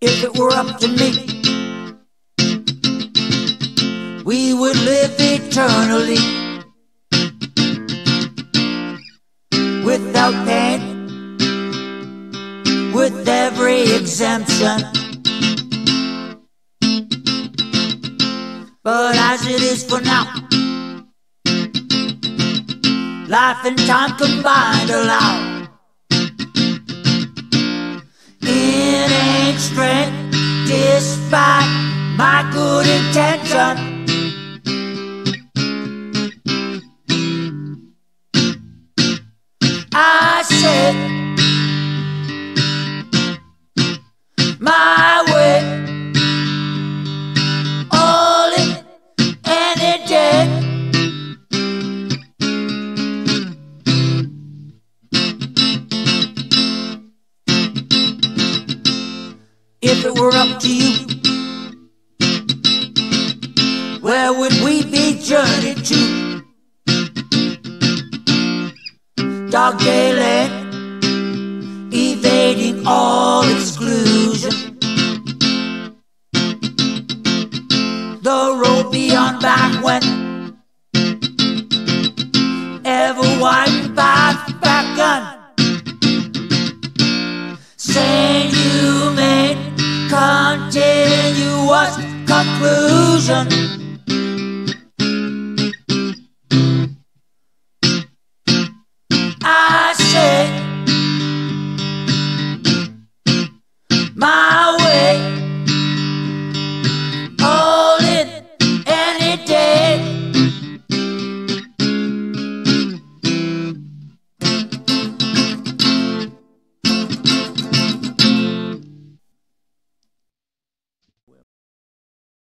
If it were up to me, we would live eternally exemption. But as it is for now, life and time combined allow. in strength despite my good intention. It were up to you, where would we be journeyed to? Dog Day Lane, evading all exclusion. The road beyond back when you continuous conclusion.